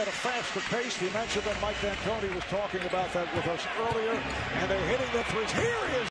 at a faster pace. We mentioned that Mike D'Antoni was talking about that with us earlier, and they're hitting the threes. Here is